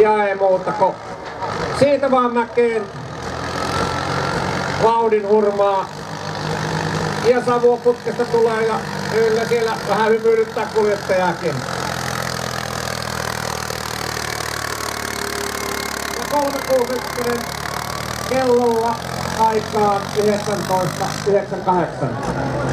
Ja ei muuta kuin siitä vaan mäkeen vauhdin hurmaa. Ja savua putkesta tulee ja kyllä siellä vähän hymyilyttää kuljettajakin. Ja 360 kellolla aikaan 19.98.